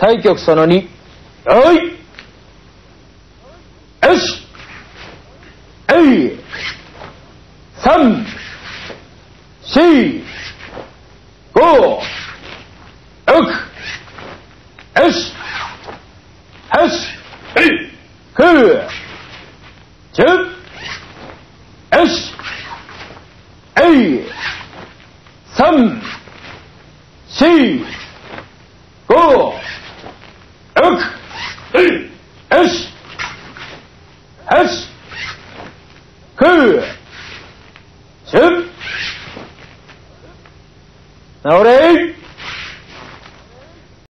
対局その2、おい！よし！えい！三、四、五、六、よし！よし！九、十、よし！えい！三、四、五、六、よしよし九、十、直れ